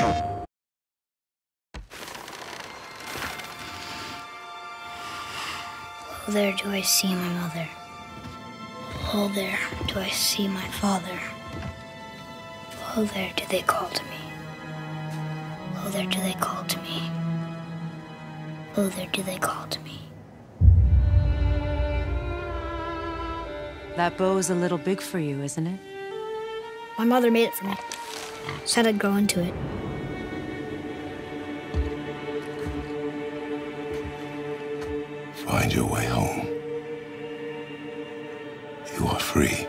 Oh, there do I see my mother. Oh, there do I see my father. Oh, there do they call to me. Oh, there do they call to me. Oh, there do they call to me. That bow's a little big for you, isn't it? My mother made it for me. Said I'd grow into it. Find your way home. You are free.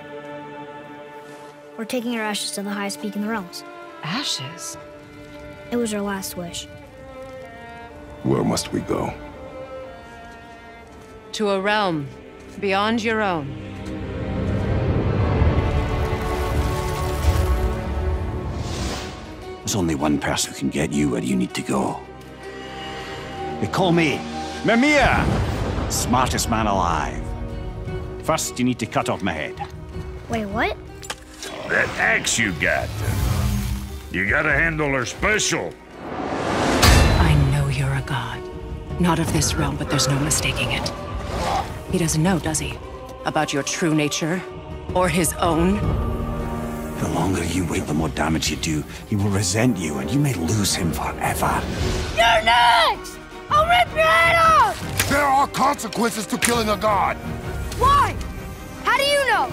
We're taking our ashes to the highest peak in the realms. Ashes? It was our last wish. Where must we go? To a realm beyond your own. There's only one person who can get you where you need to go. They call me Mimir, smartest man alive. First, you need to cut off my head. Wait, what? That axe you got. You gotta handle her special. I know you're a god. Not of this realm, but there's no mistaking it. He doesn't know, does he? About your true nature? Or his own? The longer you wait, the more damage you do. He will resent you, and you may lose him forever. You're next! I'll rip your head off! There are consequences to killing a god! Why? How do you know?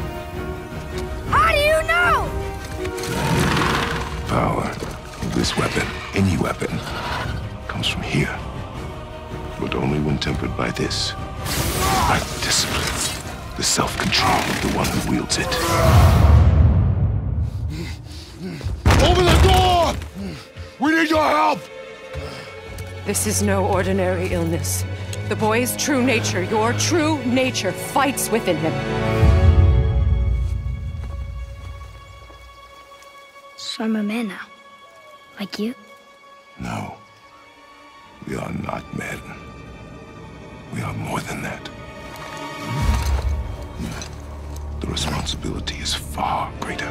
How do you know? Power, of this weapon, any weapon, comes from here. But only when tempered by this. By discipline. The self-control of the one who wields it. Open the door! We need your help! This is no ordinary illness. The boy's true nature, your true nature, fights within him. So I'm a man now. Like you? No. We are not men. We are more than that. The responsibility is far greater.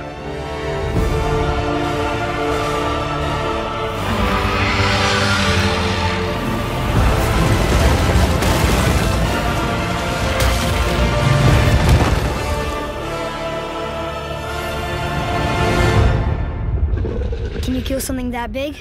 kill something that big?